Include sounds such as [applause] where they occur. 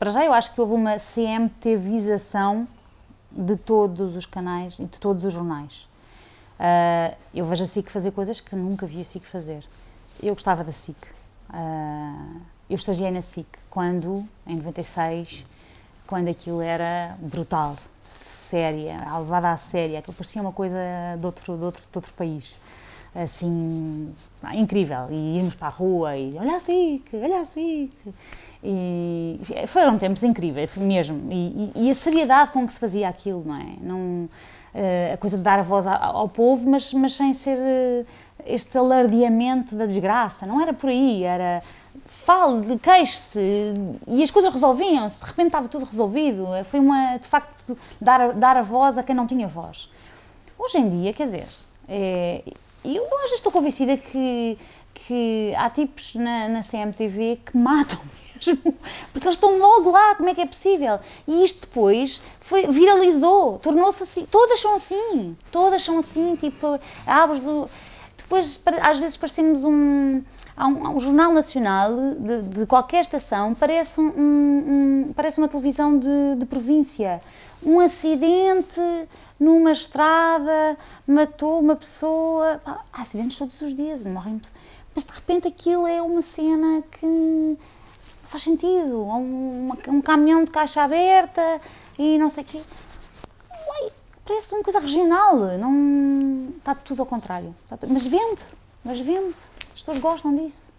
para já eu acho que houve uma CMTVização de todos os canais e de todos os jornais. Uh, eu vejo a SIC fazer coisas que nunca vi a SIC fazer. Eu gostava da SIC. Uh, eu estagiei na SIC quando, em 96, quando aquilo era brutal, séria, levada a séria, aquilo parecia uma coisa de outro, de outro, de outro país. Assim, incrível. E irmos para a rua e olha a SIC, olha a SIC. E foram tempos incríveis, mesmo. E, e, e, a seriedade com que se fazia aquilo, não é? Não, uh, a coisa de dar a voz ao, ao povo, mas, mas sem ser uh, este alardeamento da desgraça. Não era por aí, era fale, queixe-se e as coisas resolviam-se, de repente estava tudo resolvido. Foi uma, de facto, dar, dar a voz a quem não tinha voz. Hoje em dia, quer dizer, é, eu vezes estou convencida que, que há tipos na, na CMTV que matam mesmo, [laughs] porque eles estão logo lá, como é que é possível? E isto depois foi, viralizou, tornou-se assim, todas são assim, todas são assim, tipo, abres o... Depois, às vezes, parecemos um, um, um, jornal nacional de, de, qualquer estação, parece, um, um, parece uma televisão de, de, província. Um acidente numa estrada matou uma pessoa. Há acidentes todos os dias, morrem pessoas. Mas de repente aquilo é uma cena que faz sentido. Um, um caminhão de caixa aberta e não sei o quê. Uai, parece uma coisa regional. Não, está tudo ao contrário. Tudo, mas vende, mas vende. As pessoas gostam disso.